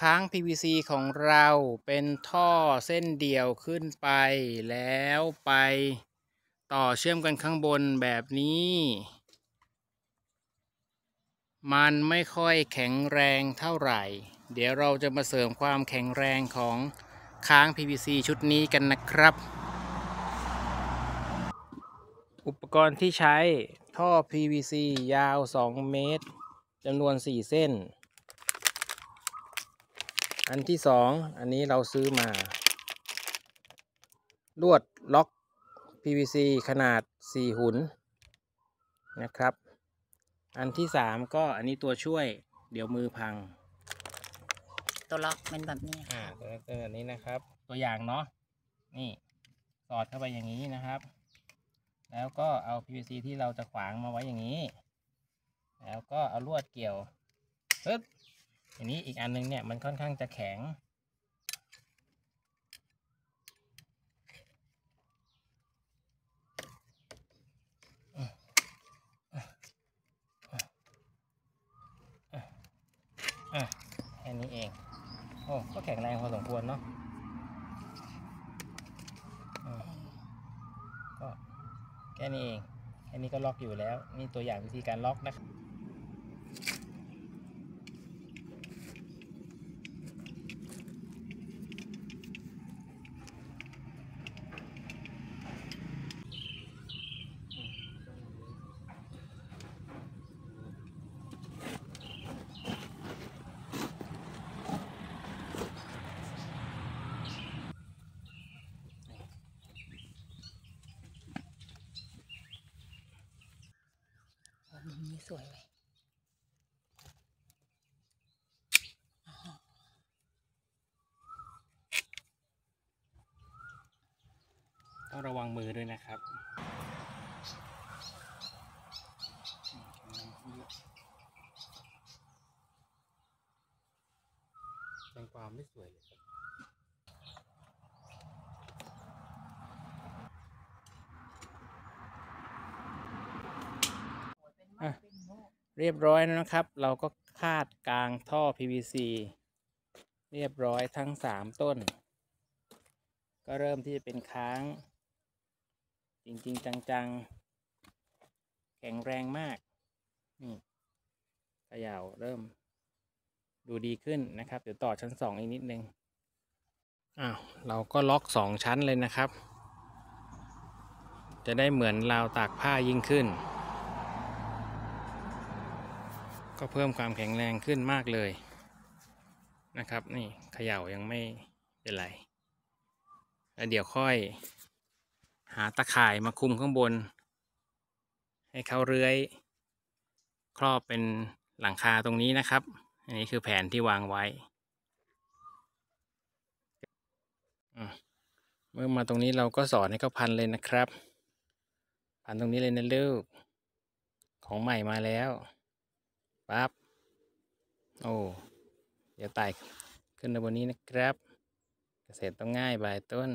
ค้าง PVC ของเราเป็นท่อเส้นเดียวขึ้นไป แล้วไปต่อเชื่อมกันข้างบนแบบนี้ มันไม่ค่อยแข็งแรงเท่าไหร่ เดี๋ยวเราจะมาเสริมความแข็งแรงของค้าง PVC ชุดนี้กันนะครับ อุปกรณ์ที่ใช้ท่อ PVC ยาว 2 เมตรจำนวน 4 เส้น อันที่สองอันนี้เราซื้อมา ลวดล็อก PVC ขนาด 4 หุนนะครับ อันที่สามก็อันนี้ตัวช่วยเดี๋ยวมือพัง ตัวล็อกเป็นแบบนี้ อ่าตัวตัวอันนี้นะครับ ตัวอย่างเนาะนี่สอดเข้าไปอย่างนี้นะครับ แล้วก็เอา PVC ที่เราจะขวางมาไว้อย่างนี้ แล้วก็เอาลวดเกี่ยวปึ๊บ อันนี้อีกอันนึงเนี่ยมันค่อนข้างจะแข็ง อะแค่นี้เอง โอ้ก็แข็งแรงพอสมควรเนาะก็แค่นี้เอง แค่นี้ก็ล็อกอยู่แล้ว นี่ตัวอย่างวิธีการล็อกนะครับ มุมนี้สวยเลยต้องระวังมือด้วยนะครับแตงกวาไม่สวยเลยครับ เรียบร้อยแล้วนะครับ เราก็คาดกลางท่อ PVC เรียบร้อยทั้งสามต้น ก็เริ่มที่จะเป็นค้าง จริง ๆ จัง ๆ แข็งแรงมาก นี่ขย่าเริ่ม ดูดีขึ้นนะครับ เดี๋ยวต่อชั้นสองอีกนิดนึง อ้าว เราก็ล็อกสองชั้นเลยนะครับ จะได้เหมือนราวตากผ้ายิ่งขึ้น ก็เพิ่มความแข็งแรงขึ้นมากเลยนะครับ นี่เขย่ายังไม่เป็นไรแล้วเดี๋ยวค่อย หาตะข่ายมาคุมข้างบน ให้เขาเลื้อย ครอบเป็นหลังคาตรงนี้นะครับ อันนี้คือแผนที่วางไว้เมื่อมาตรงนี้เราก็สอนให้เขาพันเลยนะครับ พันตรงนี้เลยนะลูก ของใหม่มาแล้ว ปั๊บโอ้เดี๋ยวไต่ขึ้นมาบนนี้นะครับ เกษตรต้องง่ายบายต้น